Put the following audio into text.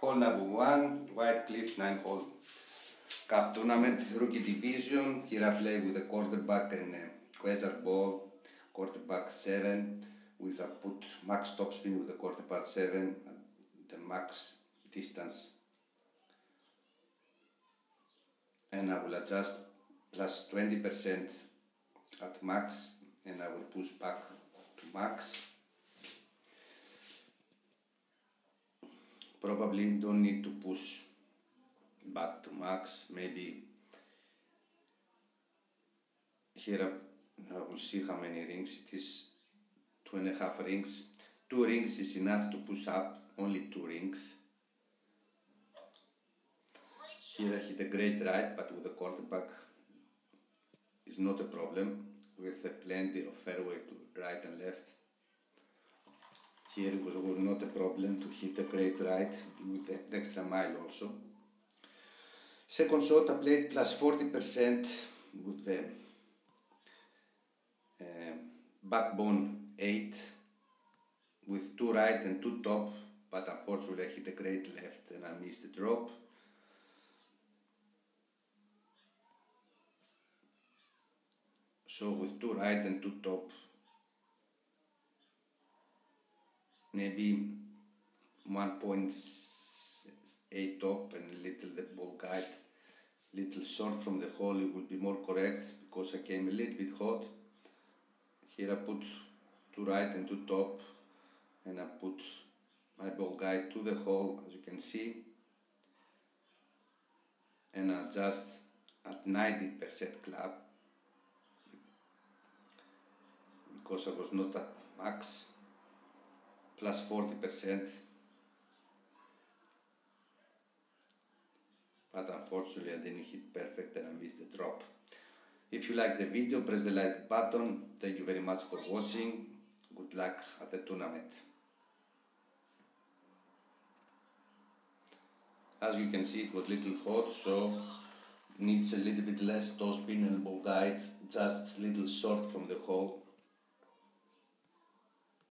Hole number one, White Cliff 9 hole. Cup tournament, rookie division. Here I play with a quarterback and a quasar ball, quarterback 7 with a put max top spin with the quarterback 7 the max distance. And I will adjust plus 20% at max and I will push back to max probably don't need to push back to max. Maybe here I will see how many rings it is. Two and a half rings. Two rings is enough to push up only two rings. Here I hit a great right but with the quarterback is not a problem. With plenty of fairway to right and left here it was not a problem to hit a great right with the extra mile also. Second shot I played plus 40% with the uh, backbone 8 with two right and two top but unfortunately I hit a great left and I missed the drop. So with two right and two top maybe 1.8 top and a little ball guide little short from the hole it will be more correct because I came a little bit hot. Here I put two right and two top and I put my ball guide to the hole as you can see. And I adjust at 90% club because I was not at max plus 40%. But unfortunately I didn't hit perfect and I missed the drop. If you like the video, press the like button. Thank you very much for watching. Good luck at the tournament. As you can see, it was little hot, so needs a little bit less toe spin and ball guide, just little short from the hole